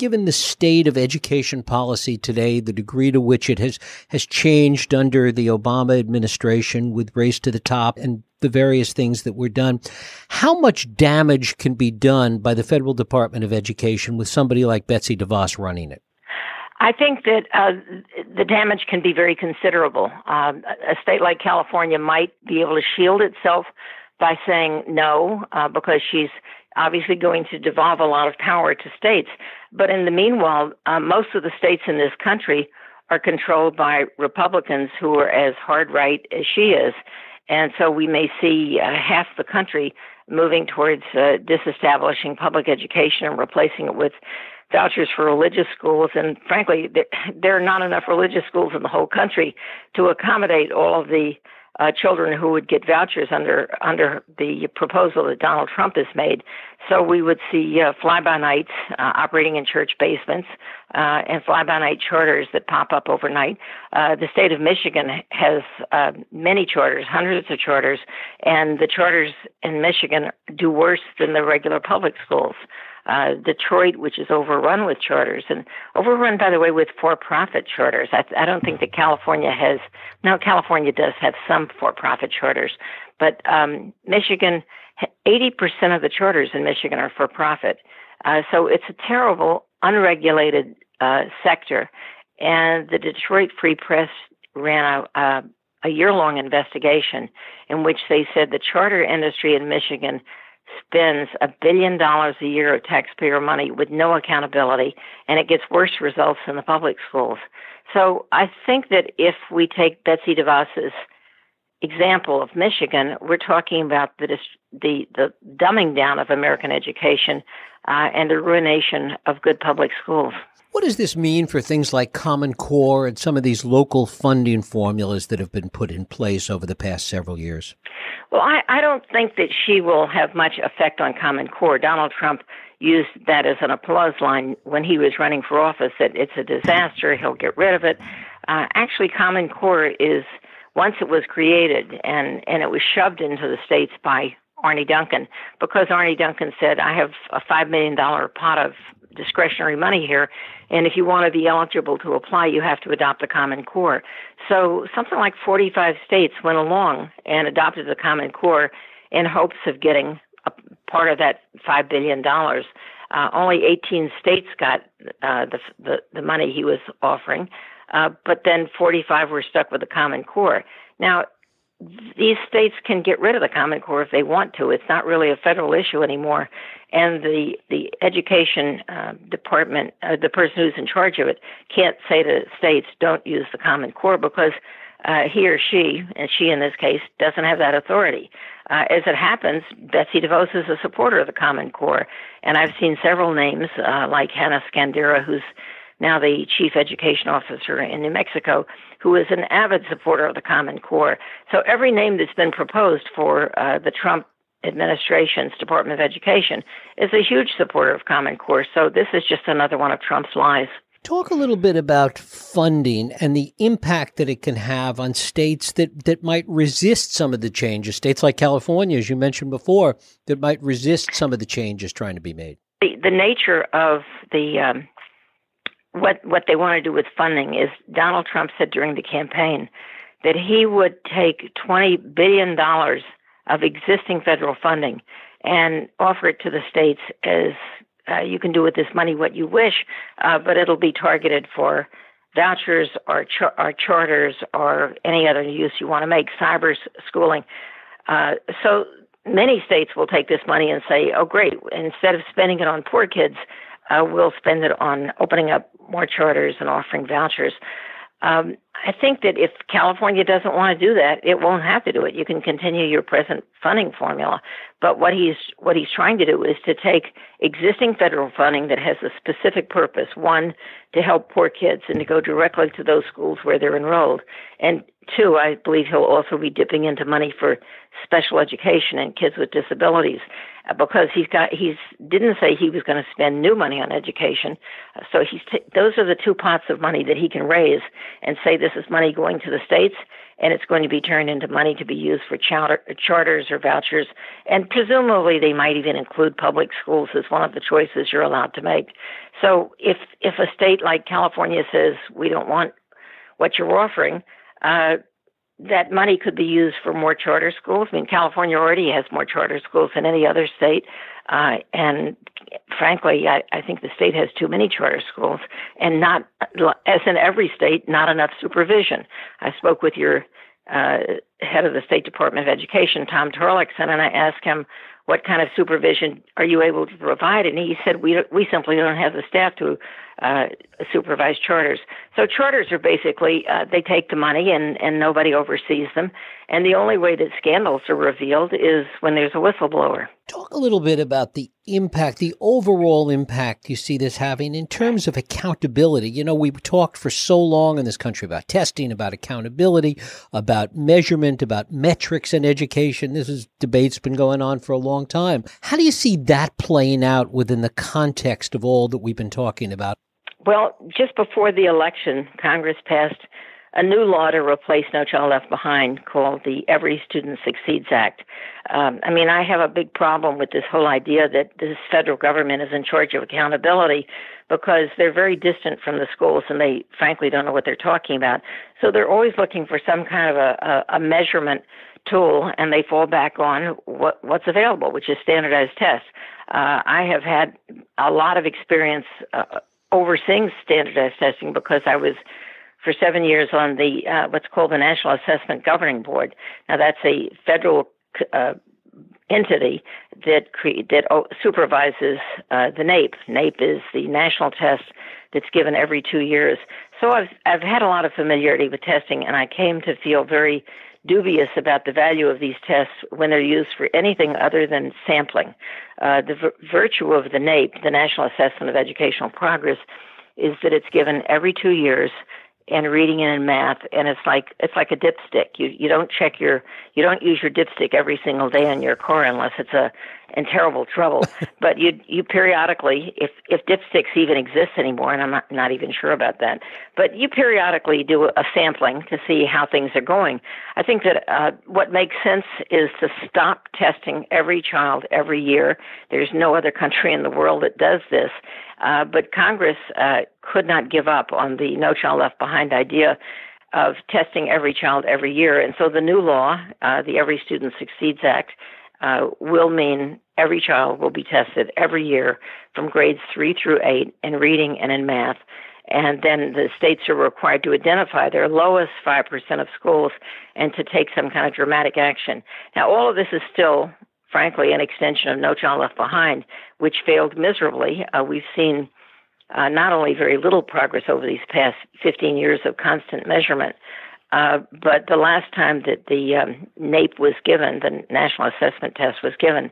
given the state of education policy today, the degree to which it has, has changed under the Obama administration with Race to the Top and the various things that were done, how much damage can be done by the Federal Department of Education with somebody like Betsy DeVos running it? I think that uh, the damage can be very considerable. Um, a state like California might be able to shield itself by saying no, uh, because she's obviously going to devolve a lot of power to states. But in the meanwhile, uh, most of the states in this country are controlled by Republicans who are as hard right as she is. And so we may see uh, half the country moving towards uh, disestablishing public education and replacing it with vouchers for religious schools. And frankly, there are not enough religious schools in the whole country to accommodate all of the uh, children who would get vouchers under under the proposal that Donald Trump has made. So we would see uh, fly-by-nights uh, operating in church basements uh, and fly-by-night charters that pop up overnight. Uh, the state of Michigan has uh, many charters, hundreds of charters, and the charters in Michigan do worse than the regular public schools uh, Detroit, which is overrun with charters and overrun, by the way, with for-profit charters. I, I don't think that California has. Now, California does have some for-profit charters, but um, Michigan, 80% of the charters in Michigan are for-profit. Uh, so it's a terrible, unregulated uh, sector. And the Detroit Free Press ran a, a, a year-long investigation in which they said the charter industry in Michigan spends a billion dollars a year of taxpayer money with no accountability, and it gets worse results in the public schools. So I think that if we take Betsy DeVos's example of Michigan, we're talking about the the, the dumbing down of American education uh, and the ruination of good public schools. What does this mean for things like Common Core and some of these local funding formulas that have been put in place over the past several years? Well, I, I don't think that she will have much effect on Common Core. Donald Trump used that as an applause line when he was running for office that it's a disaster, he'll get rid of it. Uh, actually, Common Core is, once it was created and, and it was shoved into the states by Arne Duncan, because Arne Duncan said, I have a $5 million pot of discretionary money here. And if you want to be eligible to apply, you have to adopt the Common Core. So something like 45 states went along and adopted the Common Core in hopes of getting a part of that $5 billion. Uh, only 18 states got uh, the, the, the money he was offering, uh, but then 45 were stuck with the Common Core. Now, these states can get rid of the Common Core if they want to. It's not really a federal issue anymore, and the the education uh, department, uh, the person who's in charge of it, can't say to states, "Don't use the Common Core," because uh, he or she, and she in this case, doesn't have that authority. Uh, as it happens, Betsy DeVos is a supporter of the Common Core, and I've seen several names uh, like Hanna Skandera, who's now the chief education officer in New Mexico, who is an avid supporter of the Common Core. So every name that's been proposed for uh, the Trump administration's Department of Education is a huge supporter of Common Core. So this is just another one of Trump's lies. Talk a little bit about funding and the impact that it can have on states that, that might resist some of the changes. States like California, as you mentioned before, that might resist some of the changes trying to be made. The, the nature of the um, what what they want to do with funding is Donald Trump said during the campaign that he would take 20 billion dollars of existing federal funding and offer it to the states as uh, you can do with this money what you wish, uh, but it'll be targeted for vouchers or, char- or charters or any other use you want to make, cyber schooling. Uh, so many states will take this money and say, oh, great, instead of spending it on poor kids, uh, we'll spend it on opening up more charters and offering vouchers. Um, I think that if California doesn't want to do that, it won't have to do it. You can continue your present funding formula. But what he's what he's trying to do is to take existing federal funding that has a specific purpose. One, to help poor kids and to go directly to those schools where they're enrolled. And two, I believe he'll also be dipping into money for special education and kids with disabilities. uh, because he's got he's didn't say he was going to spend new money on education. So he's t- those are the two pots of money that he can raise and say this is money going to the states and it's going to be turned into money to be used for charter, charters or vouchers. And presumably, they might even include public schools as one of the choices you're allowed to make. So, if if a state like California says we don't want what you're offering, uh, that money could be used for more charter schools. I mean, California already has more charter schools than any other state. Uh, and frankly, I, I think the state has too many charter schools and not, as in every state, not enough supervision. I spoke with your uh, head of the State Department of Education, Tom Torlakson, and I asked him, what kind of supervision are you able to provide? And he said, we, we simply don't have the staff to uh, supervise charters. So charters are basically, uh, they take the money and, and nobody oversees them. And the only way that scandals are revealed is when there's a whistleblower. Talk a little bit about the impact, the overall impact you see this having in terms of accountability. You know, we've talked for so long in this country about testing, about accountability, about measurement, about metrics in education. This is debate's been going on for a long time. How do you see that playing out within the context of all that we've been talking about? Well, just before the election, Congress passed a new law to replace No Child Left Behind called the Every Student Succeeds Act. Um, I mean, I have a big problem with this whole idea that this federal government is in charge of accountability because they're very distant from the schools and they frankly don't know what they're talking about. So they're always looking for some kind of a, a, a measurement tool and they fall back on what, what's available, which is standardized tests. Uh, I have had a lot of experience uh, overseeing standardized testing because I was for seven years on the uh, what's called the National Assessment Governing Board. Now that's a federal uh, entity that cre- that supervises uh, the NAEP. NAEP is the national test that's given every two years. So I've I've had a lot of familiarity with testing, and I came to feel very dubious about the value of these tests when they're used for anything other than sampling. Uh, the v- virtue of the NAEP, the National Assessment of Educational Progress, is that it's given every two years and reading and math and it's like it's like a dipstick. You you don't check your you don't use your dipstick every single day on your car unless it's a in terrible trouble. But you you periodically if if dipsticks even exist anymore and I'm not not even sure about that but you periodically do a sampling to see how things are going. I think that uh what makes sense is to stop testing every child every year. There's no other country in the world that does this uh, but Congress uh, could not give up on the No Child Left Behind idea of testing every child every year. And so the new law, uh, the Every Student Succeeds Act, uh, will mean every child will be tested every year from grades three through eight in reading and in math. And then the states are required to identify their lowest 5% of schools and to take some kind of dramatic action. Now, all of this is still frankly, an extension of No Child Left Behind, which failed miserably. Uh, we've seen uh, not only very little progress over these past 15 years of constant measurement, uh, but the last time that the um, NAEP was given, the National Assessment Test was given,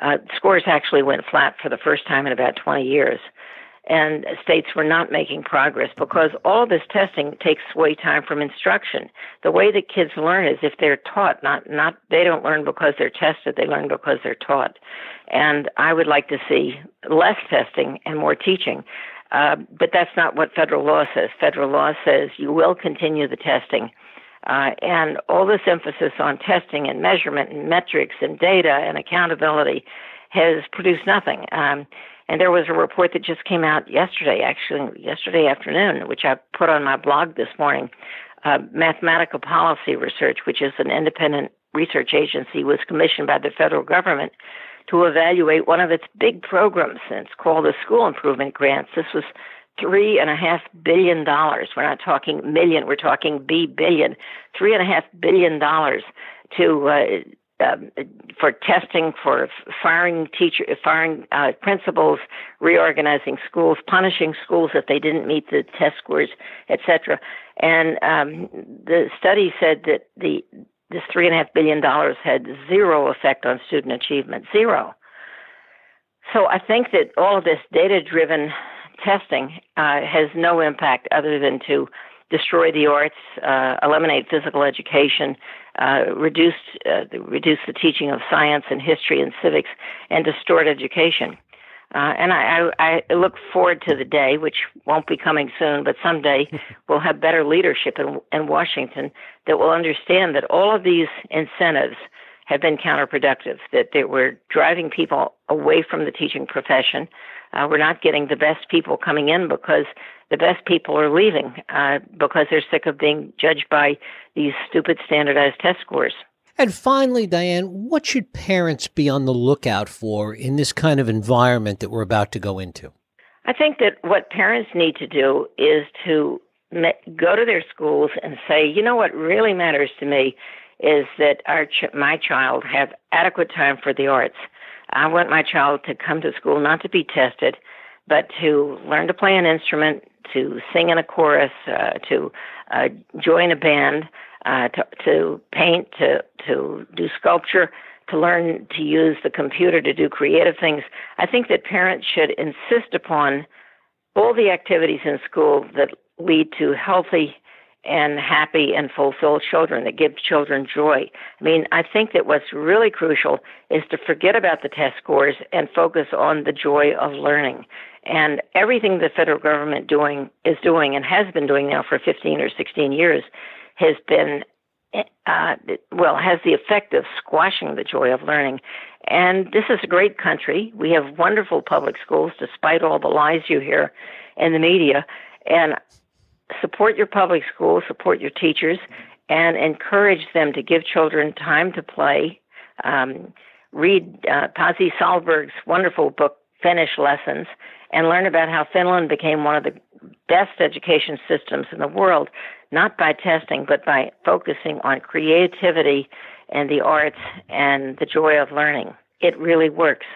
uh, scores actually went flat for the first time in about 20 years and states were not making progress because all this testing takes away time from instruction. The way that kids learn is if they're taught, not not they don't learn because they're tested, they learn because they're taught. And I would like to see less testing and more teaching. Uh, but that's not what federal law says. Federal law says you will continue the testing. Uh, and all this emphasis on testing and measurement and metrics and data and accountability has produced nothing. Um, and there was a report that just came out yesterday, actually yesterday afternoon, which I put on my blog this morning. Uh, Mathematica Policy Research, which is an independent research agency, was commissioned by the federal government to evaluate one of its big programs. And it's called the School Improvement Grants. This was three and a half billion dollars. We're not talking million, we're talking B billion. Three and a half billion dollars to uh, um, for testing, for firing teacher, firing uh, principals, reorganizing schools, punishing schools if they didn't meet the test scores, etc. And um, the study said that the this three and a half billion dollars had zero effect on student achievement, zero. So I think that all of this data-driven testing uh, has no impact other than to destroy the arts, uh, eliminate physical education, uh, reduced uh, reduce the teaching of science and history and civics and distort education. Uh, and I, I, I look forward to the day, which won't be coming soon, but someday we'll have better leadership in, in Washington that will understand that all of these incentives have been counterproductive, that they were driving people away from the teaching profession. Uh, we're not getting the best people coming in because the best people are leaving uh, because they're sick of being judged by these stupid standardized test scores. And finally, Diane, what should parents be on the lookout for in this kind of environment that we're about to go into? I think that what parents need to do is to go to their schools and say, you know what really matters to me is that our ch- my child have adequate time for the arts. I want my child to come to school not to be tested, but to learn to play an instrument, to sing in a chorus, uh, to uh, join a band, uh, to, to paint, to, to do sculpture, to learn to use the computer to do creative things. I think that parents should insist upon all the activities in school that lead to healthy and happy and fulfilled children that give children joy. I mean, I think that what's really crucial is to forget about the test scores and focus on the joy of learning. And everything the federal government doing is doing and has been doing now for 15 or 16 years has been uh, well has the effect of squashing the joy of learning. And this is a great country. We have wonderful public schools, despite all the lies you hear in the media. And support your public schools, support your teachers, and encourage them to give children time to play. Um, read uh, Pasi Sahlberg's wonderful book, Finnish Lessons, and learn about how Finland became one of the best education systems in the world, not by testing, but by focusing on creativity and the arts and the joy of learning. It really works.